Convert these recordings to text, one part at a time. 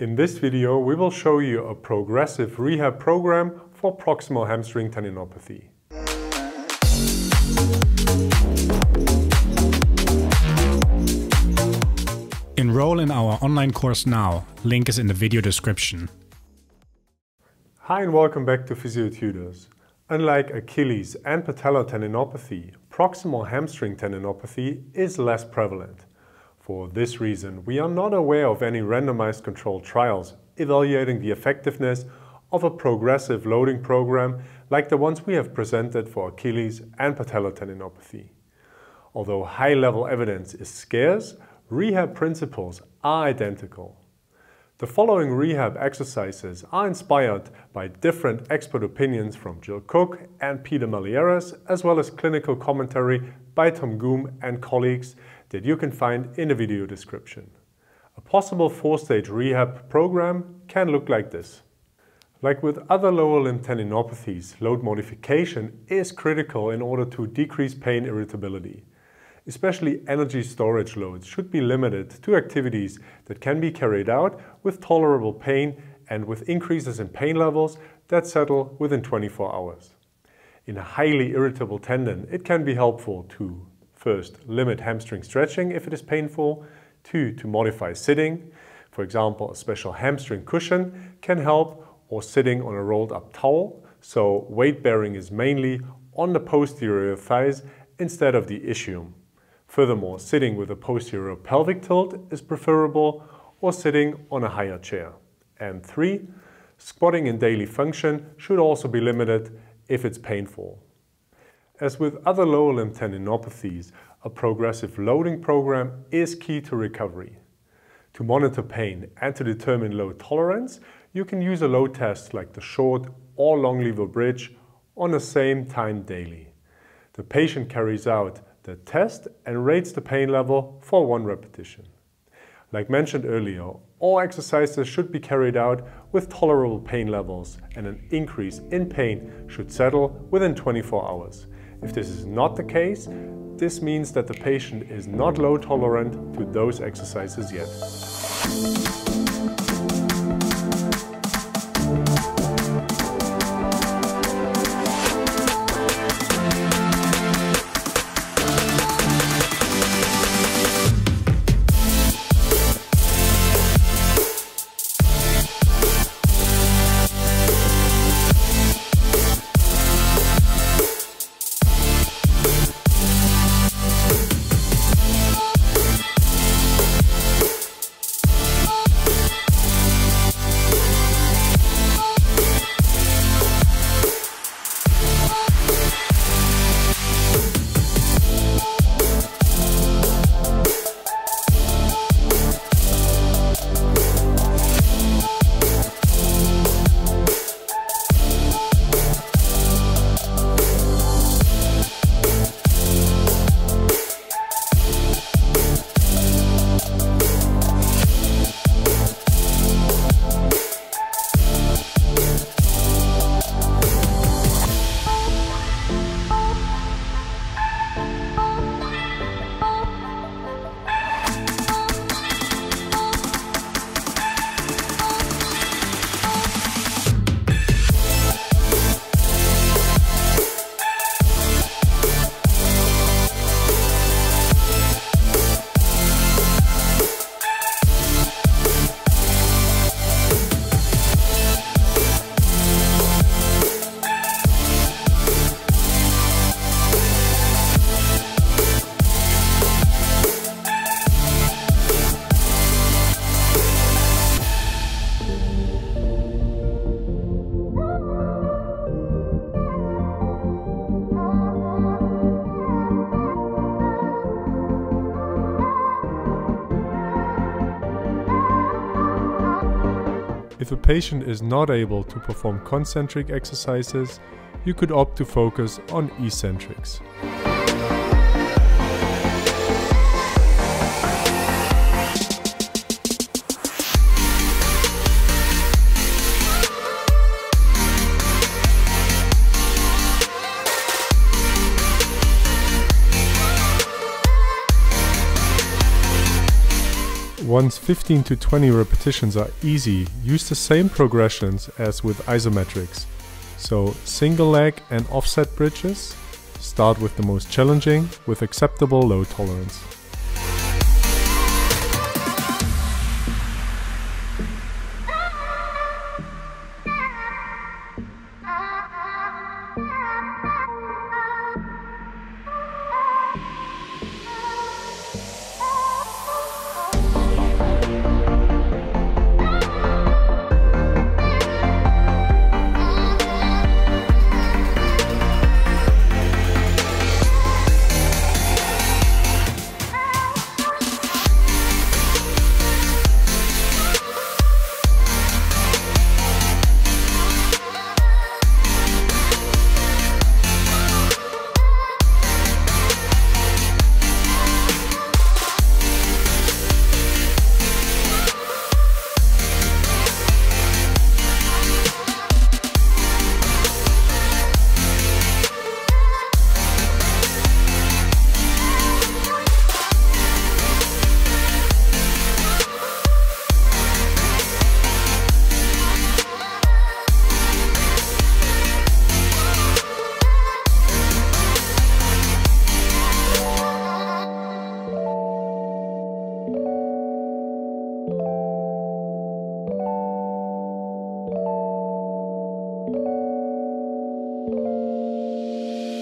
In this video, we will show you a progressive rehab program for proximal hamstring tendinopathy. Enroll in our online course now. Link is in the video description. Hi and welcome back to PhysioTutors. Unlike Achilles and patellar tendinopathy, proximal hamstring tendinopathy is less prevalent. For this reason, we are not aware of any randomized controlled trials evaluating the effectiveness of a progressive loading program like the ones we have presented for Achilles and patellar tendinopathy. Although high-level evidence is scarce, rehab principles are identical. The following rehab exercises are inspired by different expert opinions from Jill Cook and Peter Malliaras, as well as clinical commentary by Tom Goom and colleagues that you can find in the video description. A possible four-stage rehab program can look like this. Like with other lower limb tendinopathies, load modification is critical in order to decrease pain irritability. Especially energy storage loads should be limited to activities that can be carried out with tolerable pain and with increases in pain levels that settle within 24 hours. In a highly irritable tendon, it can be helpful to First, limit hamstring stretching if it is painful. Two, to modify sitting. For example, a special hamstring cushion can help or sitting on a rolled up towel. So weight bearing is mainly on the posterior thighs instead of the ischium. Furthermore, sitting with a posterior pelvic tilt is preferable or sitting on a higher chair. And three, squatting in daily function should also be limited if it's painful. As with other lower limb tendinopathies, a progressive loading program is key to recovery. To monitor pain and to determine load tolerance, you can use a load test like the short or long lever bridge on the same time daily. The patient carries out the test and rates the pain level for one repetition. Like mentioned earlier, all exercises should be carried out with tolerable pain levels and an increase in pain should settle within 24 hours. If this is not the case, this means that the patient is not load tolerant to those exercises yet. If a patient is not able to perform concentric exercises, you could opt to focus on eccentrics. Once 15 to 20 repetitions are easy, use the same progressions as with isometrics. So single leg and offset bridges, start with the most challenging with acceptable load tolerance.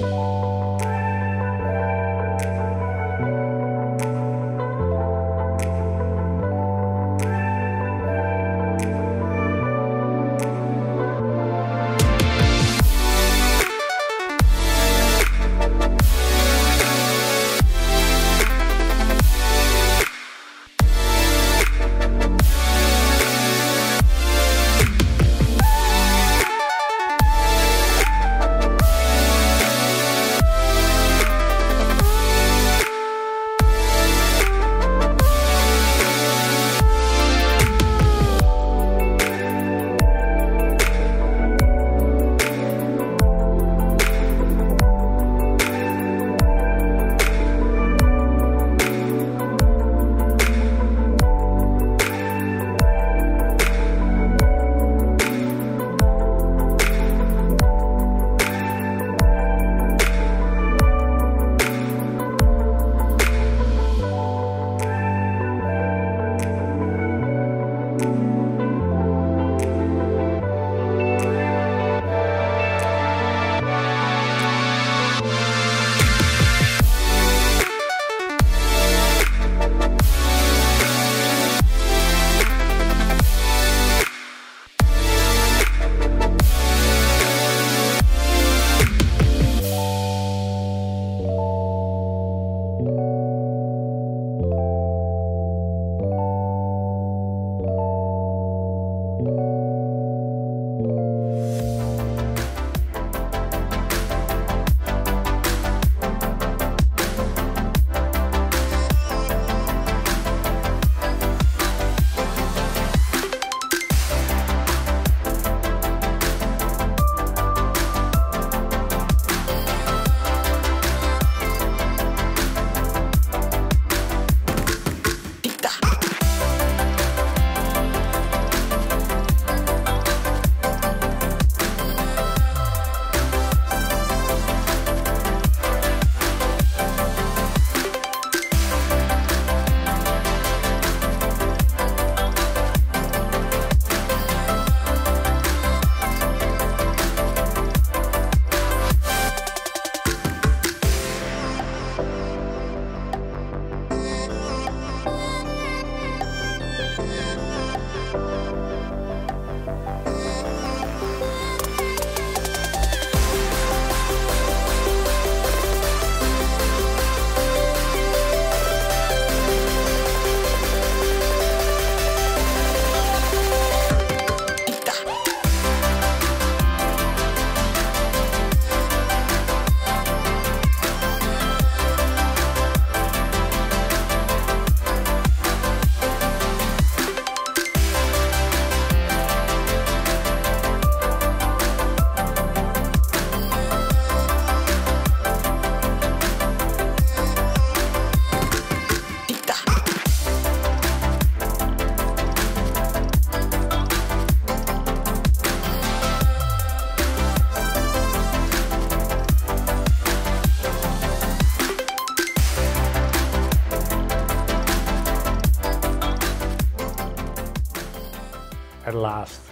you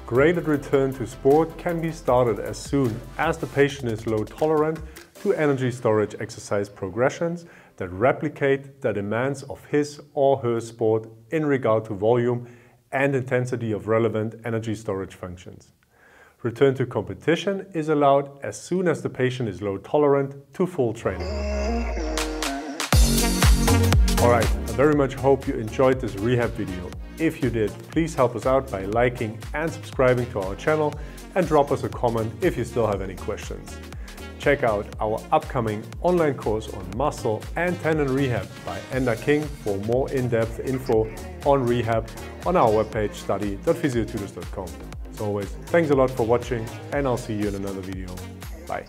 graded return to sport can be started as soon as the patient is load tolerant to energy storage exercise progressions that replicate the demands of his or her sport in regard to volume and intensity of relevant energy storage functions. Return to competition is allowed as soon as the patient is load tolerant to full training. Alright, I very much hope you enjoyed this rehab video. If you did, please help us out by liking and subscribing to our channel and drop us a comment if you still have any questions. Check out our upcoming online course on muscle and tendon rehab by Enda King for more in-depth info on rehab on our webpage study.physiotutors.com. As always, thanks a lot for watching and I'll see you in another video. Bye.